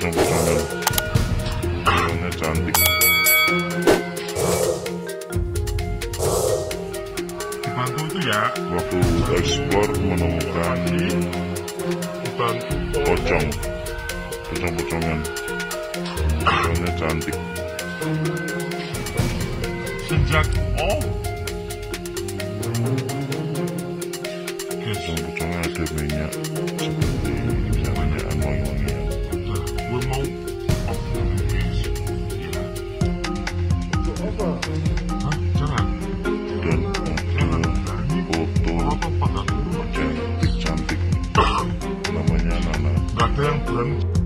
pocong-pocongan pocongnya cantik ya waktu explore menemukan dibantu pocong pocong-pocongan pocongnya cantik sejak oh pocong-pocongnya ada banyak Hah? jangan. Dan jangan foto. Cantik-cantik namanya Nana Gak ada yang berani